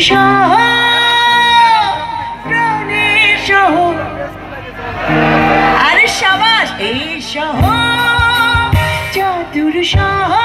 শহর চতুর শহর আরে সাবাস এই সহ চাতুর শহর।